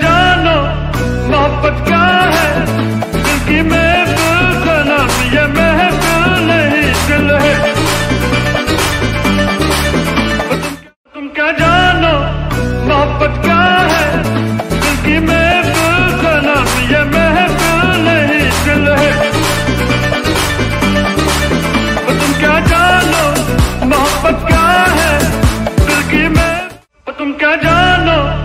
जानो, मोहब्बत क्या है? दिल की महफिल सनम ये महफिल नहीं दिल है। तो तुम क्या जानो, मोहब्बत क्या है? दिल की महफिल सनम ये महफिल नहीं दिल है। तो तुम क्या जानो, मोहब्बत क्या है? दिल की मैं तुम क्या जानो